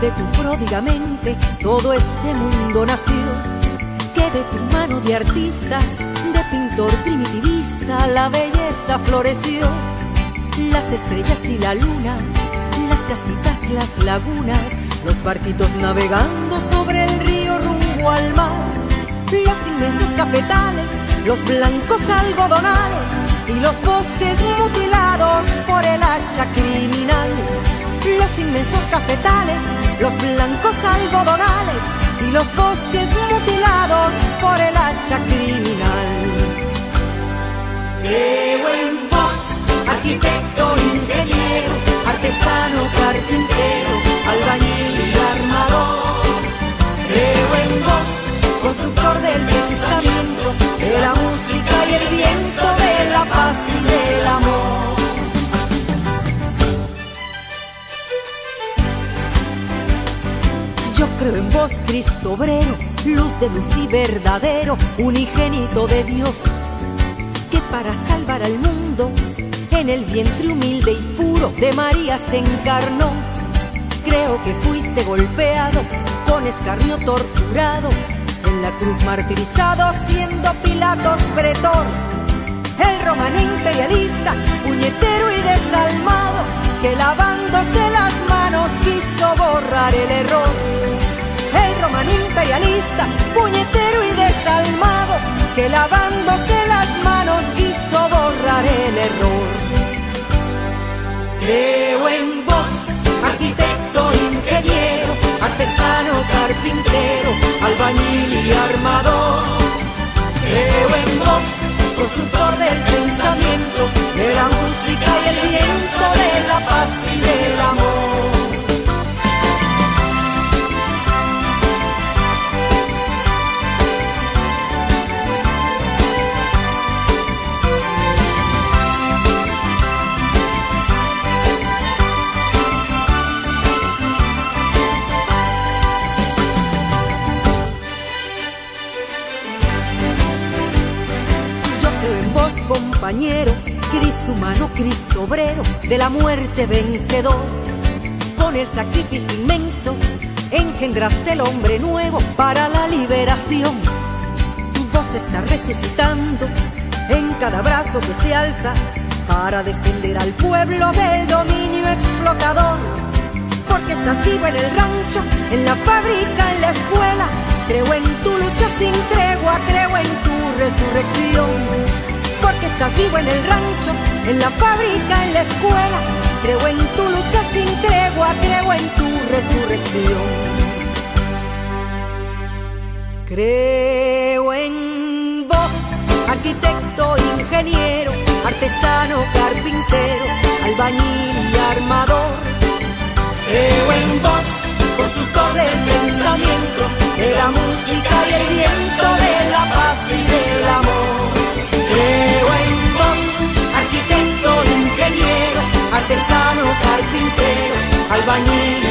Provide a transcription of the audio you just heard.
de tu pródigamente todo este mundo nació, que de tu mano de artista, de pintor primitivista, la belleza floreció. Las estrellas y la luna, las casitas, las lagunas, los barquitos navegando sobre el río rumbo al mar, los inmensos cafetales, los blancos algodonales y los bosques mutilados por el hacha criminal. Los inmensos cafetales, los blancos algodonales y los bosques mutilados por el hacha criminal. Creo en vos, arquitecto, ingeniero, artesano, carpintero, albañil y armador. Creo en vos, constructor del pensamiento, de la música y el viento, Cristo obrero, luz de luz y verdadero, unigénito de Dios, que para salvar al mundo, en el vientre humilde y puro de María se encarnó. Creo que fuiste golpeado, con escarnio torturado, en la cruz martirizado, siendo Pilatos pretor. El romano imperialista, puñetero y desalmado, que lavándose las manos quiso borrar el error. Imperialista, puñetero y desalmado, que lavándose las manos quiso borrar el error. Creo en vos, arquitecto, ingeniero, artesano, carpintero, albañil y armador. Creo en vos, constructor del pensamiento, de la música y el viento, de la paz y del amor. Compañero, Cristo humano, Cristo obrero, de la muerte vencedor. Con el sacrificio inmenso, engendraste el hombre nuevo para la liberación. Vos estás resucitando en cada brazo que se alza para defender al pueblo del dominio explotador. Porque estás vivo en el rancho, en la fábrica, en la escuela. Creo en tu lucha sin tregua, creo en tu resurrección. Porque estás vivo en el rancho, en la fábrica, en la escuela. Creo en tu lucha sin tregua, creo en tu resurrección. Creo en vos, arquitecto, ingeniero, artesano, carpintero, albañil y armador. Creo en vos, constructor del pensamiento, de la música y el viento, carpintero,